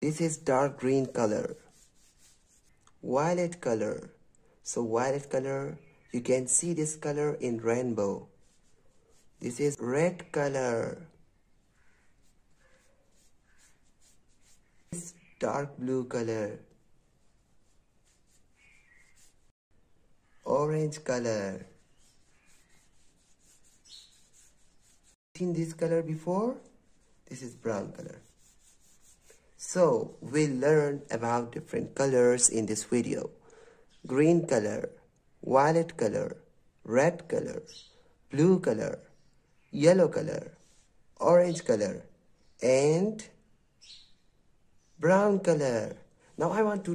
This is dark green color. Violet color. So violet color, you can see this color in rainbow. This is red color. This dark blue color. Orange color. Seen this color before? This is brown color. So, we learned about different colors in this video. Green color, violet color, red color, blue color, yellow color, orange color, and brown color. Now I want to